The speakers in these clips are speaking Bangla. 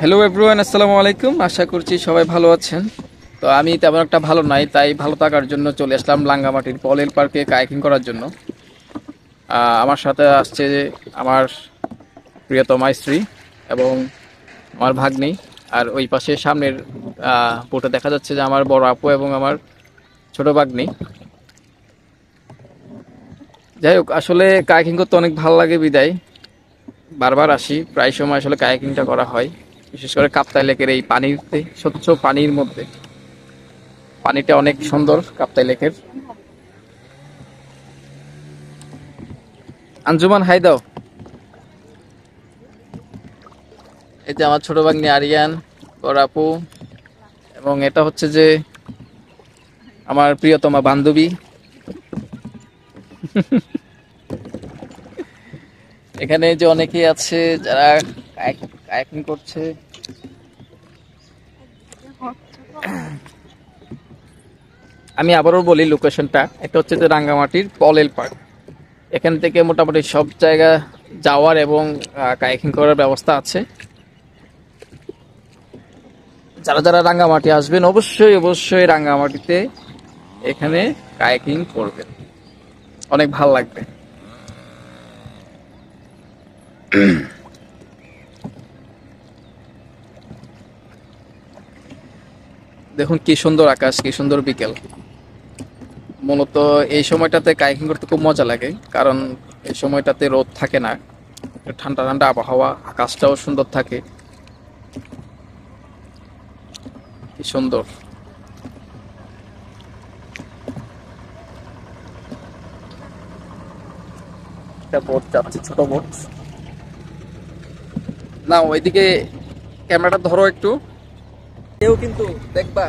হ্যালো এভরিওয়ান আসসালামু আলাইকুম। আশা করছি সবাই ভালো আছেন। তো আমি তেমন একটা ভালো নাই, তাই ভালো থাকার জন্য চলে আসলাম লাঙ্গামাটির পলেল পার্কে কায়াকিং করার জন্য। আমার সাথে আসছে আমার প্রিয়তমা স্ত্রী এবং আমার ভাগ্নি। আর ওই পাশে সামনের বোটে দেখা যাচ্ছে যে আমার বড় আপু এবং আমার ছোট ভাগ্নি। যাই হোক, আসলে কায়াকিং করতে অনেক ভালো লাগে বিদায়। বারবার আসি, প্রায় সময় আসলে কায়াকিংটা করা হয়। বিশেষ করে কাপ্তাই লেকের এই পানিতে, স্বচ্ছ পানির মধ্যে। পানিটা অনেক সুন্দর কাপ্তাই লেকের। আঞ্জুমান, হাই দাও। যে আমার ছোট ভাগ্নি আরিয়ান করাপু এবং এটা হচ্ছে যে আমার প্রিয়তমা বান্ধবী। এখানে যে অনেকেই আছে যারা কায়াকিং করছে। আমি আবারও বলি লোকেশনটা এটা হচ্ছে যে রাঙ্গামাটির পলেল পার্ক। এখান থেকে মোটামুটি সব জায়গা যাওয়ার এবং কায়াকিং করার ব্যবস্থা আছে। যারা যারা রাঙ্গামাটি আসবেন, অবশ্যই অবশ্যই রাঙ্গামাটিতে এখানে কায়াকিং করবেন। অনেক ভালো লাগবে। দেখুন, কি সুন্দর আকাশ, কি সুন্দর বিকেল। মূলত এই সময়টাতে কাইকিং করতে খুব মজা লাগে, কারণ এই সময়টাতে রোদ থাকে না। ঠান্ডা ঠান্ডা আবহাওয়া, আকাশটাও সুন্দর থাকে। কি সুন্দর। একটা বোট যাচ্ছে ছোট বোট। না, ওইদিকে ক্যামেরাটা ধরো একটু। কেউ কিন্তু দেখবা।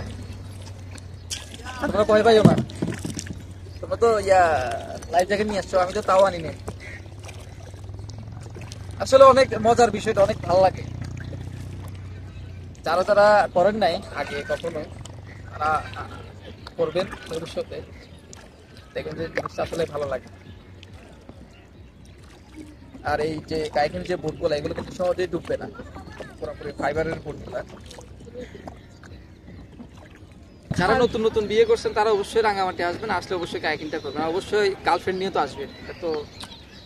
তোমরা ভয় পাইও না। তোমরা তো ইয়া লাইফ জ্যাকেট নিয়ে আসছো, আমি তো তাও আনি আসলে অনেক মজার বিষয়টা, অনেক ভালো লাগে। যারা যারা করেন নাই, আগে কখনো, তারা করবেন ভবিষ্যতে। দেখবেন যে জিনিসটা আসলে ভালো লাগে। আর এই যে কাইকিং যে বোটগুলো এগুলো কিন্তু সহজেই ডুববে না। পুরোপুরি ফাইবারের বোটগুলা। যারা নতুন নতুন বিয়ে করছেন তারা অবশ্যই রাঙামাটি আসবেন আসলে অবশ্যই কাইকিংটা করবেন। অবশ্যই গার্লফ্রেন্ড নিয়ে তো আসবেন তো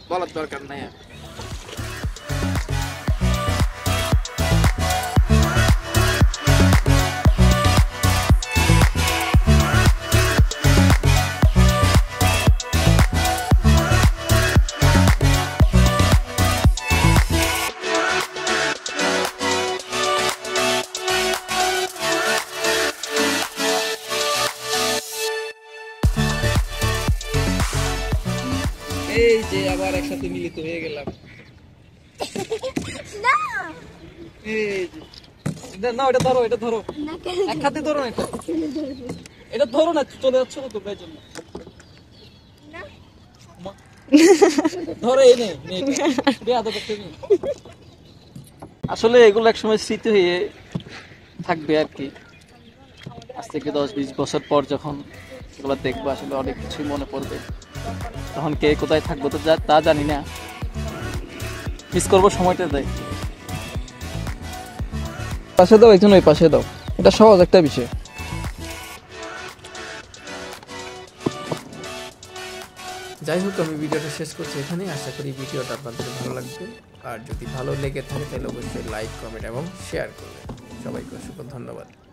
বলার দরকার নাই আর। এই যে আবার একসাথে মিলিত হয়ে গেলাম। এই যে। এটা- না ওটা ধরো এটা ধরো। এক হাতে ধরো না এটা। এটা ধরো না চলে যাচ্ছ না তোমরা জন্য। ধরো এই নে। আসলে এগুলো এক সময় স্মৃতি হয়ে থাকবে আর কি। আজ থেকে দশ বিশ বছর পর যখন এগুলো দেখব আসলে অনেক কিছুই মনে পড়বে। তখন কে কোথায় থাকব তো যা- তা জানি না। মিস করব সময়টা দেয় পাশে দাও একজন ওই পাশে দাও। এটা সহজ একটা বিষয়। যাই হোক আমি ভিডিওটা শেষ করছি এখানেই। আশা করি ভিডিওটা আপনাদের ভালো লাগবে। আর যদি ভালো লেগে থাকে তাহলে অবশ্যই লাইক কমেন্ট এবং শেয়ার করবেন। সবাইকে অসংখ্য ধন্যবাদ।